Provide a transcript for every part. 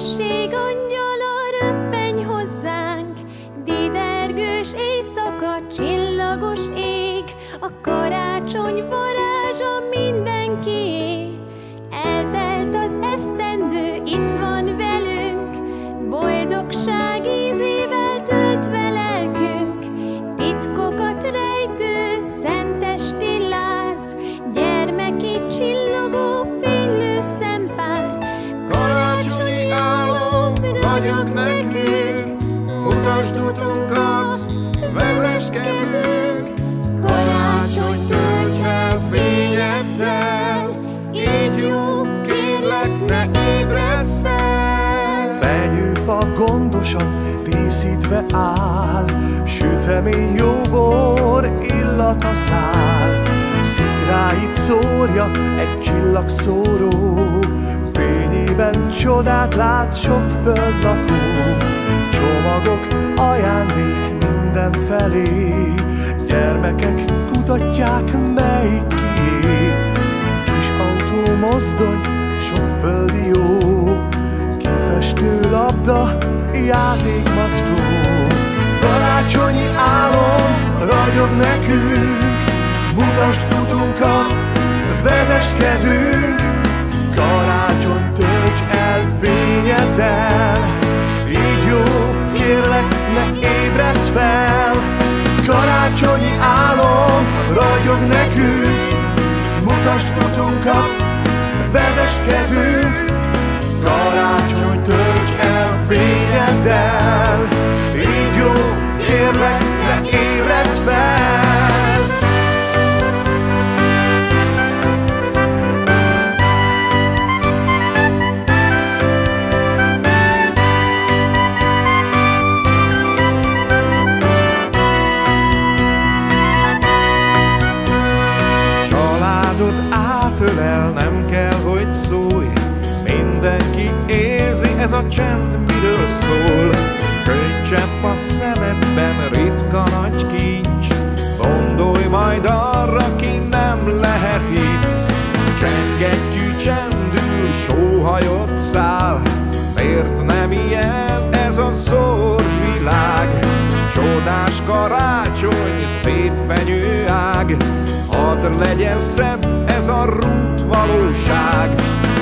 Békesség angyala röppenj hozzánk, Dédergős éjszaka, csillagos ég, A karácsony varázsa mindenkié, Eltelt az esztendő, itt utunkat, vezess kezünk. Karácsony tölts el fényeddel, így jó, kérlek ne ébredsz fel. Fenyőfa gondosan díszítve áll, Sütemény jóbor illata száll. Szikráit szórja egy csillagszóró, Fényében csodát lát sok földlakó. Csomagok, ajándék minden felé, Gyermekek kutatják, melyik kié. Kis autó, mozdony, sok földi jó, Kifestő labda, játékmackó. Karácsonyi álom ragyog nekünk. Mutasd utunkat, vezess Mutasd utunkat, vezess kezünk átölel, nem kell, hogy szólj. Mindenki érzi, ez a csend miről szól. Könycsepp a szemedben, ritka nagy kincs. Gondolj majd arra, ki nem lehet itt. Csengettyű csendül, sóhajott szál. Miért nem ilyen ez a zord világ? Csodás karácsony, szép fenyőág Hadd legyen szebb ez a rút valóság.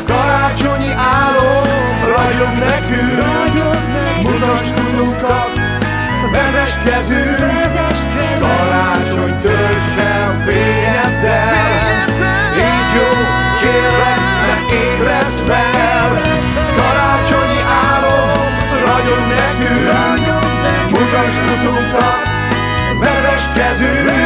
Karácsonyi álom ragyog nekünk. Mutasd tudunkat, vezess kezünk Karácsony tölts el fényeddel. Így jó, kérlek, ne ébredsz fel. Karácsonyi álom ragyog nekünk. Mutasd utunkat, vezess kezünk